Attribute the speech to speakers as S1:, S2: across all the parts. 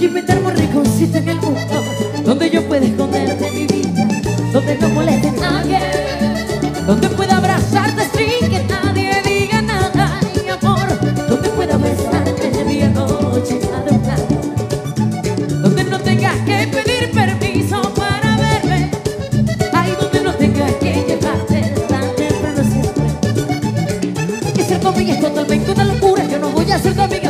S1: voy a inventar un rinconcito en el mundo Donde yo pueda esconderte mi vida Donde no moleste nadie Donde pueda abrazarte sin que nadie diga nada Mi amor, donde pueda besarte de día, noche, Donde no tengas que pedir permiso para verme Ahí donde no tengas que llevarte tan temprano siempre. Hay que ser tu amiga es totalmente una locura Yo no voy a ser tu amiga.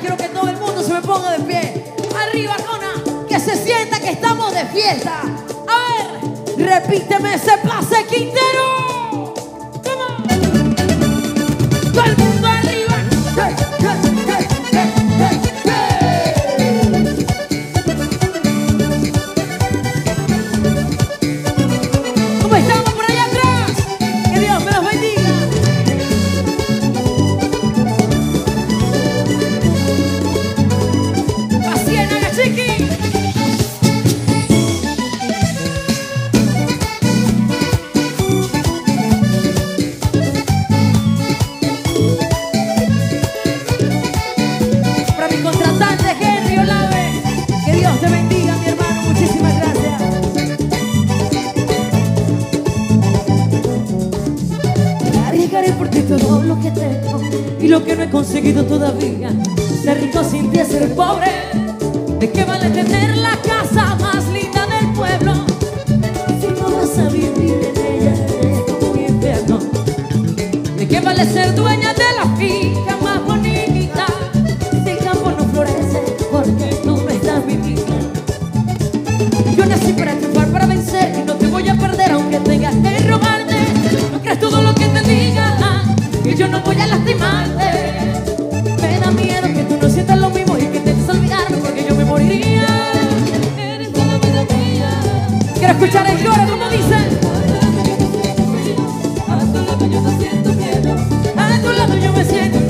S1: Quiero que todo el mundo se me ponga de pie. Arriba, Cona, que se sienta que estamos de fiesta. A ver, repíteme ese pase, Quintero. todo lo que tengo y lo que no he conseguido todavía. Ser rico sin ti es ser pobre. ¿De qué vale tener la casa más linda del pueblo? Si no vas a vivir en ella, es como un infierno. ¿De qué vale ser dueña de la finca? siente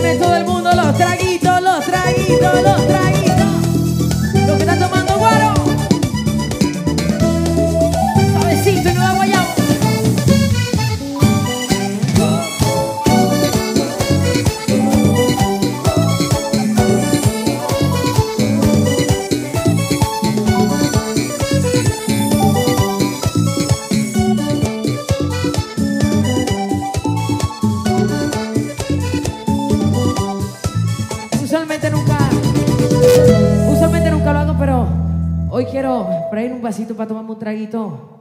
S1: Deme todo el mundo los traguitos, los traguitos, los hoy quiero traer un vasito para tomarme un traguito.